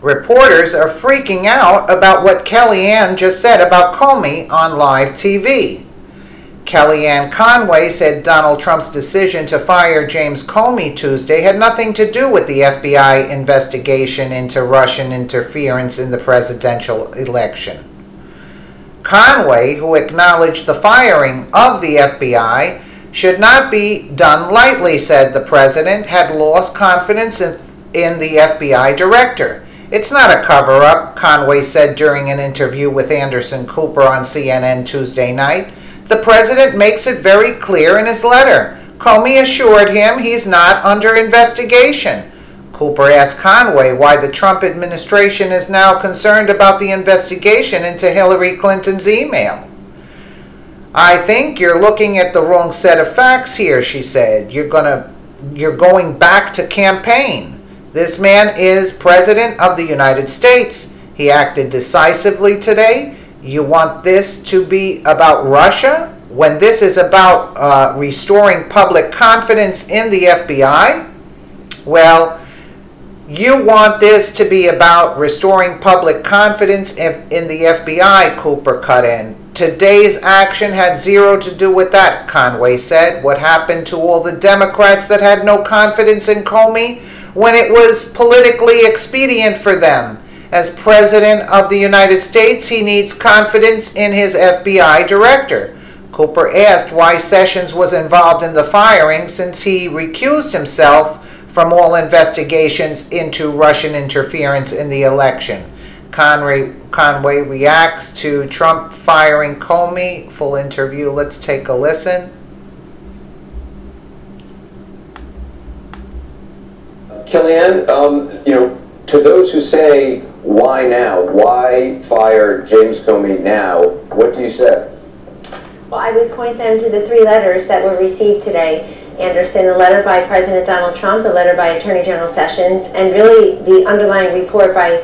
Reporters are freaking out about what Kellyanne just said about Comey on live TV. Kellyanne Conway said Donald Trump's decision to fire James Comey Tuesday had nothing to do with the FBI investigation into Russian interference in the presidential election. Conway, who acknowledged the firing of the FBI, should not be done lightly, said the president, had lost confidence in, the FBI director. It's not a cover up, Conway said during an interview with Anderson Cooper on CNN Tuesday night. The president makes it very clear in his letter. Comey assured him he's not under investigation. Cooper asked Conway why the Trump administration is now concerned about the investigation into Hillary Clinton's email. I think you're looking at the wrong set of facts here, she said. You're gonna you're going back to campaign. This man is president of the United States. He acted decisively today. You want this to be about Russia when this is about uh, restoring public confidence in the FBI? Well, you want this to be about restoring public confidence in, in the FBI, Cooper cut in. Today's action had zero to do with that, Conway said. What happened to all the Democrats that had no confidence in Comey when it was politically expedient for them? As President of the United States, he needs confidence in his FBI director. Cooper asked why Sessions was involved in the firing since he recused himself from all investigations into Russian interference in the election. Conway, Conway reacts to Trump firing Comey. Full interview. Let's take a listen. Kellyanne, um, you know, to those who say why now? Why fire James Comey now? What do you say? Well, I would point them to the three letters that were received today. Anderson, the letter by President Donald Trump, the letter by Attorney General Sessions, and really the underlying report by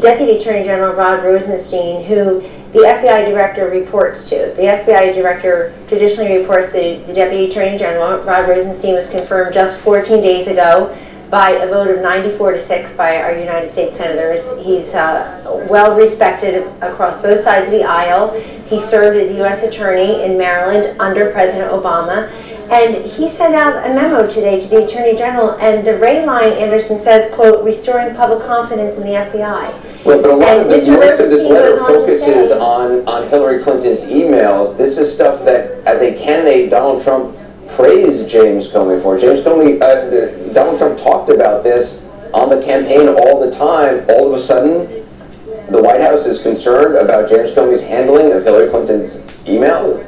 Deputy Attorney General Rod Rosenstein, who the FBI director reports to. The FBI director traditionally reports to the Deputy Attorney General. Rod Rosenstein was confirmed just 14 days ago by a vote of 94 to 6 by our United States senators. He's uh, well respected across both sides of the aisle. He served as U.S. Attorney in Maryland under President Obama. And he sent out a memo today to the Attorney General, and the ray line, Anderson says, quote, restoring public confidence in the FBI. Well, but a lot and of the, most of this letter focuses on, on, on Hillary Clinton's emails. This is stuff that, as a candidate, Donald Trump praised James Comey for. James Comey, uh, Donald Trump talked about this on the campaign all the time. All of a sudden, the White House is concerned about James Comey's handling of Hillary Clinton's email.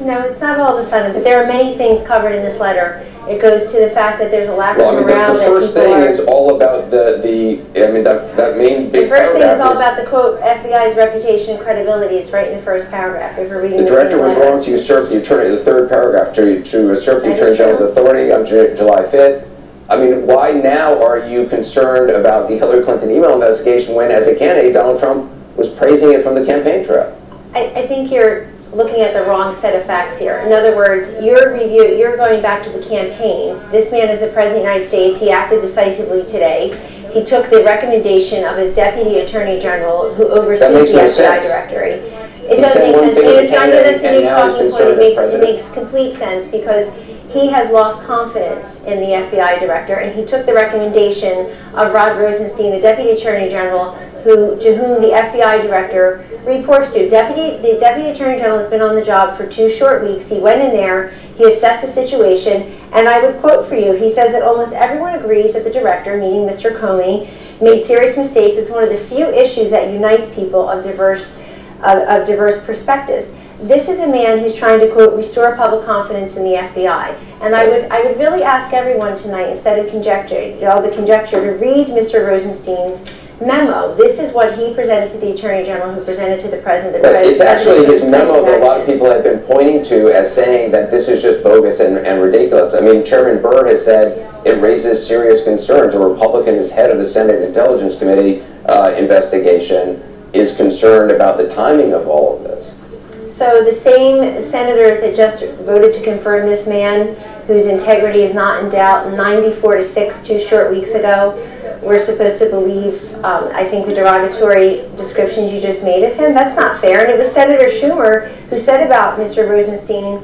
No, it's not all of a sudden, but there are many things covered in this letter. It goes to the fact that there's a lack well, of morale. I mean, the, the first thing is all about the, the I mean, that, that main big The first thing is all is, about the quote, FBI's reputation and credibility. It's right in the first paragraph if you're reading the director was wrong to usurp the attorney, the third paragraph, to, to usurp the attorney general's authority on July 5th. I mean, why now are you concerned about the Hillary Clinton email investigation when, as a candidate, Donald Trump was praising it from the campaign trail? I, I think you're looking at the wrong set of facts here. In other words, your review, you're going back to the campaign. This man is the President of the United States. He acted decisively today. He took the recommendation of his Deputy Attorney General, who oversees the no FBI sense. directory. It he doesn't make sense. It's not that's a new talking point. It makes, it makes complete sense because he has lost confidence in the FBI director, and he took the recommendation of Rod Rosenstein, the Deputy Attorney General, who to whom the FBI director reports to. Deputy, the Deputy Attorney General has been on the job for two short weeks. He went in there, he assessed the situation, and I would quote for you. He says that almost everyone agrees that the director, meaning Mr. Comey, made serious mistakes. It's one of the few issues that unites people of diverse, uh, of diverse perspectives. This is a man who's trying to, quote, restore public confidence in the FBI. And I would, I would really ask everyone tonight, instead of conjecture, all the conjecture, to read Mr. Rosenstein's memo. This is what he presented to the Attorney General, who presented to the President. But it's actually his memo that a lot of people have been pointing to as saying that this is just bogus and, and ridiculous. I mean, Chairman Burr has said it raises serious concerns. A Republican who's head of the Senate Intelligence Committee uh, investigation is concerned about the timing of all of this. So the same senators that just voted to confirm this man whose integrity is not in doubt, 94 to 6 two short weeks ago. We're supposed to believe, um, I think, the derogatory descriptions you just made of him. That's not fair. And it was Senator Schumer who said about Mr. Rosenstein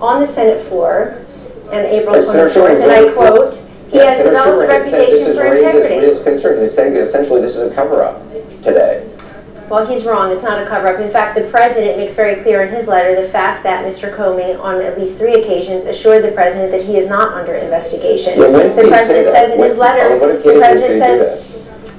on the Senate floor on April 24th, and I quote, he has Senator developed a Schumer has said this is for raised as integrity. real concern. He's saying essentially this is a cover-up today. Well, he's wrong. It's not a cover-up. In fact, the president makes very clear in his letter the fact that Mr. Comey, on at least three occasions, assured the president that he is not under investigation. Yeah, when did the he say president that? says in When- his letter. the president says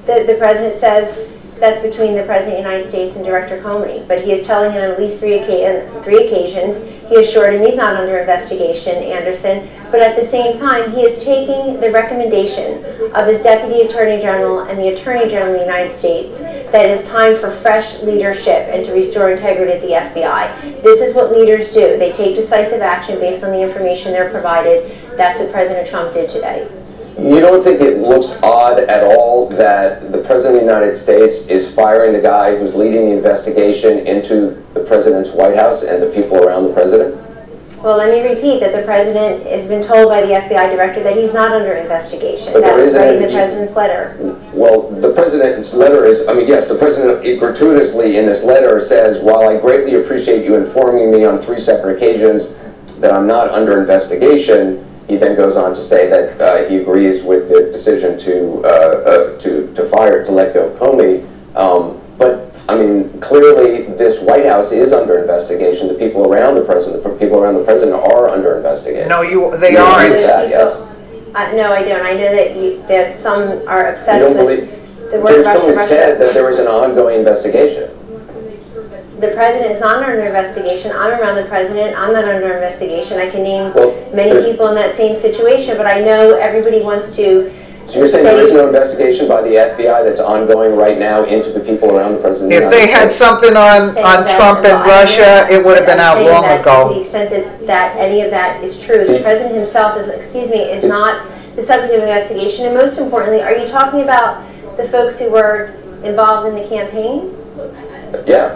the, the president says that's between the president of the United States and Director Comey. But he is telling him on at least three, occa- uh, three occasions he assured him he's not under investigation, Anderson. But at the same time, he is taking the recommendation of his Deputy Attorney General and the Attorney General of the United States that it is time for fresh leadership and to restore integrity at the FBI. This is what leaders do. They take decisive action based on the information they're provided. That's what President Trump did today. You don't think it looks odd at all that the President of the United States is firing the guy who's leading the investigation into the President's White House and the people around the President? Well, let me repeat that the president has been told by the FBI director that he's not under investigation. But That there right in the president's letter. Well, the President's letter is, I mean, yes, the President gratuitously in this letter says, while I greatly appreciate you informing me on three separate occasions that I'm not under investigation, he then goes on to say that uh, he agrees with the decision to, uh, uh, to, to fire, to let go Comey. Um, But, I mean, clearly, this White House is under investigation. The people around the President, the people around the President are under investigation. No, you, they You aren't. agree with that, yes? Uh, no, I don't. I know that you, that some are You obsessed don't with believe, the word James Russia, Comey said Russia. that there was an ongoing investigation. The president is not under investigation. I'm around the president. I'm not under investigation. I can name Well, many people in that same situation, but I know everybody wants to So you're saying there is no investigation by the FBI that's ongoing right now into the people around the president? If they had something on, saying on that- Trump and I Russia, that, it would have been I'm out saying long that To ago. the extent that, that any of that is true, the Did- president himself is, excuse me, is not the subject of investigation. And most importantly, are you talking about the folks who were involved in the campaign? Yeah,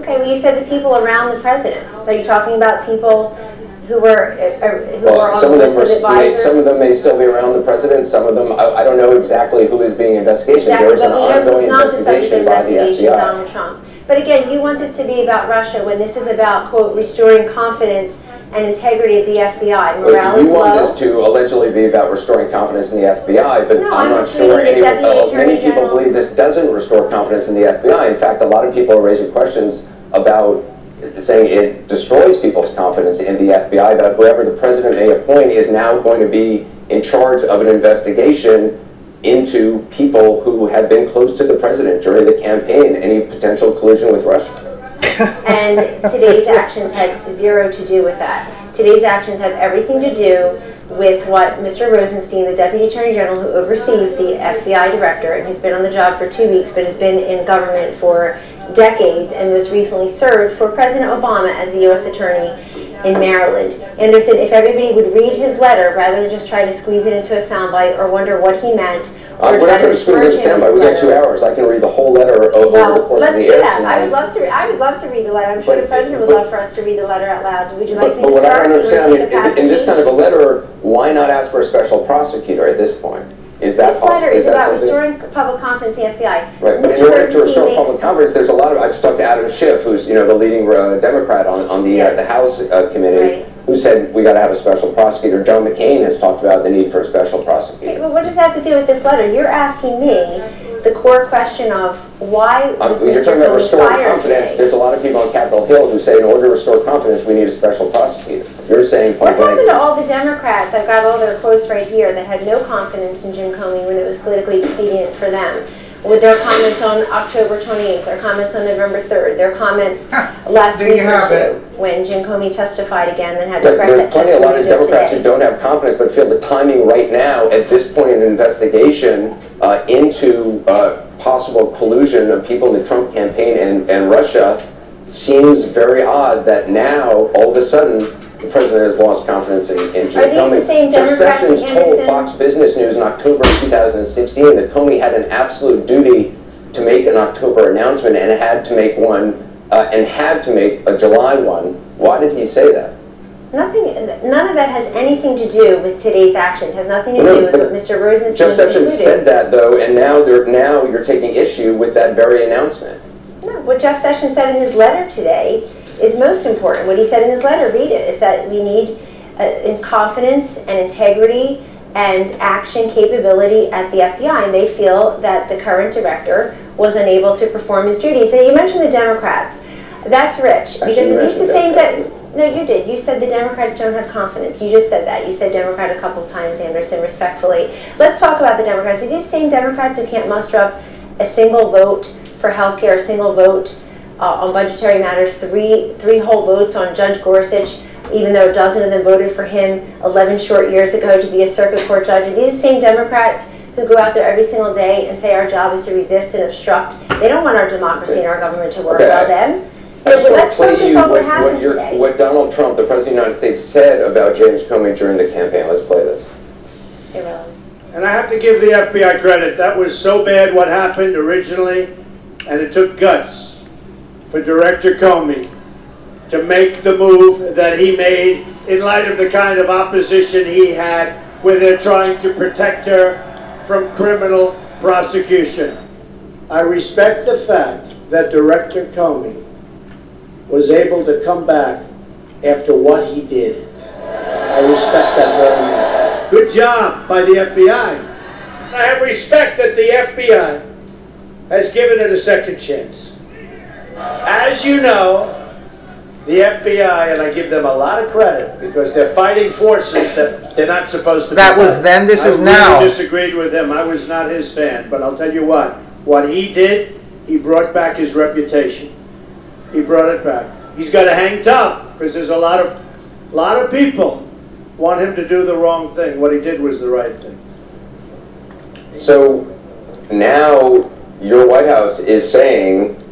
Okay, well, you said the people around the president. So are you talking about people who were, uh, who were well, on some the of them are, may- some of them may still be around the president, some of them, I, I don't know exactly who is being investigated. Exactly, There is an but we know ongoing it's not the subject of investigation by the FBI. Donald Trump. But again, you want this to be about Russia when this is about, quote, restoring confidence and integrity of the FBI. Morale You want low. this to allegedly be about restoring confidence in the FBI, but No, I'm I'm not sure reading the any, uh, many people General. believe this doesn't restore confidence in the FBI. In fact, a lot of people are raising questions about saying it destroys people's confidence in the FBI, that whoever the president may appoint is now going to be in charge of an investigation into people who have been close to the president during the campaign, any potential collusion with Russia. And today's actions had zero to do with that. Today's actions have everything to do with what Mr. Rosenstein, the Deputy Attorney General who oversees the FBI Director and who's been on the job for two weeks but has been in government for decades and was recently served for President Obama as the U.S. Attorney in Maryland. Anderson, if everybody would read his letter rather than just try to squeeze it into a soundbite or wonder what he meant, Uh, or We're try not to to squeeze refer in to soundbite, his we got two hours, I can read the whole letter over the course of the air let's do that. I tonight. would love to, re- I would love to read the letter. I'm sure the president would but- love for us to read the letter out loud. Would you like But, me but to what I start? don't understand, in, in this kind of a letter, why not ask for a special prosecutor at this point? Is that This possible? letter is that about restoring public confidence in the FBI. Right, but in order to restore public confidence, there's a lot of, I just talked to Adam Schiff, who's, you know, the leading uh, Democrat on, on the, uh, Yes. the House uh, committee, Right. who said, we gotta have a special prosecutor. John McCain has talked about the need for a special Okay, prosecutor. Well, what does that have to do with this letter? You're asking me the core question of why Uh, was When you're talking about restoring confidence, today? there's a lot of people on Capitol Hill who say in order to restore confidence, we need a special prosecutor. You're saying What happened to all the Democrats? I've got all their quotes right here that had no confidence in Jim Comey when it was politically expedient for them. With their comments on October 28th, their comments on November 3rd, their comments last There week or have it. two, when Jim Comey testified again and had to But correct there's that plenty, a lot testimony of just Democrats who today. don't have confidence, but feel the timing right now, at this point in the investigation uh, into uh, possible collusion of people in the Trump campaign and, and Russia, seems very odd that now, all of a sudden, the president has lost confidence in, in Jim Comey. the same Jeff Sessions told Anderson- Fox Business News in October of 2016 that Comey had an absolute duty to make an October announcement and had to make one, uh, and had to make a July one. Why did he say that? Nothing, none of that has anything to do with today's actions, has nothing to No, do with what Mr. Rosenstein Jeff Sessions said that though, and now they're, now you're taking issue with that very announcement. No, what Jeff Sessions said in his letter today is most important. What he said in his letter, read it, is that we need uh, in confidence and integrity and action capability at the FBI, and they feel that the current director was unable to perform his duties. And you mentioned the Democrats. That's rich because these the same. De- no, you did. You said the Democrats don't have confidence. You just said that. You said Democrat a couple times, Anderson, respectfully. Let's talk about the Democrats. Are these same Democrats who can't muster up a single vote for health care, a single vote uh, on budgetary matters, three three whole votes on Judge Gorsuch, even though a dozen of them voted for him 11 short years ago to be a circuit court judge. Are these the same Democrats who go out there every single day and say our job is to resist and obstruct? They don't want our democracy and our government to work Okay. well then. I just want to Let's play focus you on what, what happened what, your, today. what Donald Trump, the President of the United States, said about James Comey during the campaign. Let's play this. Irrelevant. And I have to give the FBI credit. That was so bad what happened originally, and it took guts for Director Comey to make the move that he made in light of the kind of opposition he had where they're trying to protect her from criminal prosecution. I respect the fact that Director Comey was able to come back after what he did. I respect that very much. Good job by the FBI. I have respect that the FBI has given it a second chance. As you know, the FBI, and I give them a lot of credit because they're fighting forces that they're not supposed to be That was fighting. then, this is I now. really disagreed with him. I was not his fan, but I'll tell you what, what he did, he brought back his reputation. He brought it back. He's got to hang tough because there's a lot of, lot of people want him to do the wrong thing. What he did was the right thing. So now your White House is saying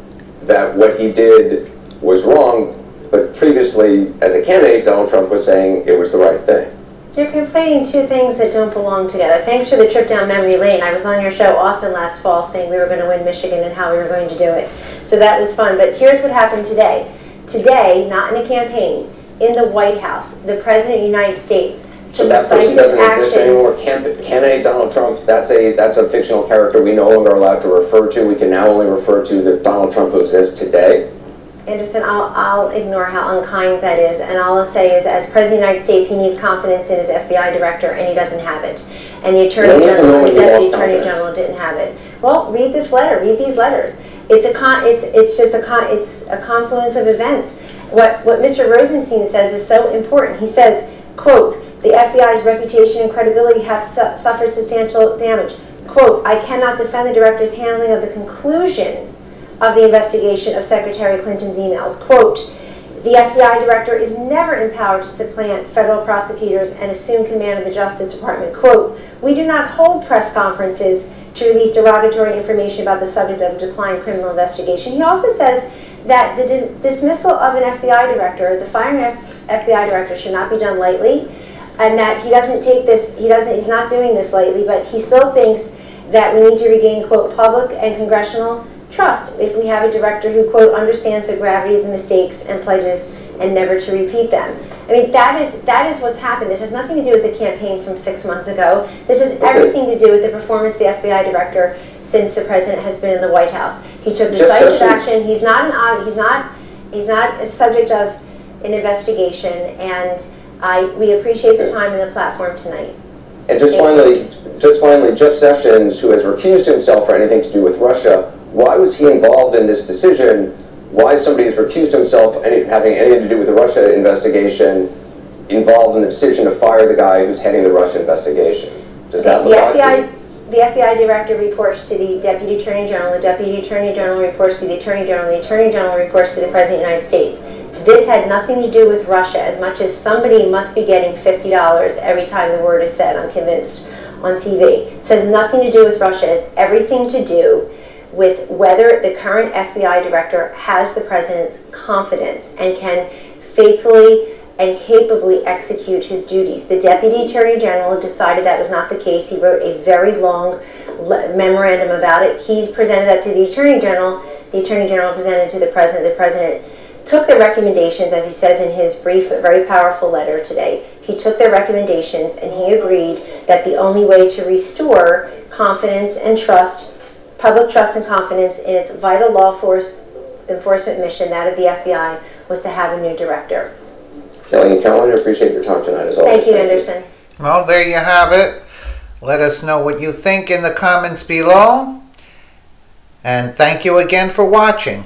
that what he did was wrong, but previously, as a candidate, Donald Trump was saying it was the right thing. You're conflating two things that don't belong together. Thanks for the trip down memory lane. I was on your show often last fall saying we were going to win Michigan and how we were going to do it. So that was fun. But here's what happened today. Today, not in a campaign, in the White House, the President of the United States So that person doesn't exist anymore. Can- Candidate Donald Trump, that's a, that's a fictional character we no longer are allowed to refer to. We can now only refer to the Donald Trump who exists today. Anderson, I'll, I'll ignore how unkind that is, and all I'll say is, as President of the United States, he needs confidence in his FBI director, and he doesn't have it. And the Attorney the General, the Deputy Attorney confidence? General didn't have it. Well, read this letter, read these letters. It's a con, it's, it's just a con, it's a confluence of events. What, what Mr. Rosenstein says is so important. He says, quote, "The FBI's reputation and credibility have su- suffered substantial damage." Quote, "I cannot defend the director's handling of the conclusion of the investigation of Secretary Clinton's emails." Quote, "The FBI director is never empowered to supplant federal prosecutors and assume command of the Justice Department." Quote, "We do not hold press conferences to release derogatory information about the subject of a declined criminal investigation." He also says that the di- dismissal of an FBI director, the firing of FBI director should not be done lightly, and that he doesn't take this, he doesn't, he's not doing this lightly, but he still thinks that we need to regain, quote, public and congressional trust if we have a director who, quote, understands the gravity of the mistakes and pledges and never to repeat them. I mean, that is, that is what's happened. This has nothing to do with the campaign from six months ago. This has everything to do with the performance of the FBI director since the president has been in the White House. He took decisive action. He's not an, he's not, he's not a subject of an investigation, and I, we appreciate the time and the platform tonight. And just finally, just finally, Jeff Sessions, who has recused himself for anything to do with Russia, why was he involved in this decision? Why somebody has recused himself any, having anything to do with the Russia investigation involved in the decision to fire the guy who's heading the Russia investigation? Does that The look like? FBI, the FBI director reports to the deputy attorney general, the deputy attorney general reports to the attorney general, the attorney general reports to the president of the United States. This had nothing to do with Russia, as much as somebody must be getting fifty dollars every time the word is said, I'm convinced, on TV. It has nothing to do with Russia, it has everything to do with whether the current FBI director has the president's confidence and can faithfully and capably execute his duties. The Deputy Attorney General decided that was not the case. He wrote a very long memorandum about it. He presented that to the Attorney General. The Attorney General presented it to the President. The President took the recommendations, as he says in his brief but very powerful letter today, he took their recommendations and he agreed that the only way to restore confidence and trust, public trust and confidence in its vital law force enforcement mission, that of the FBI, was to have a new director. Kellyanne Conway, I appreciate your time tonight as always. Thank you, Anderson. Well, there you have it. Let us know what you think in the comments below. And thank you again for watching.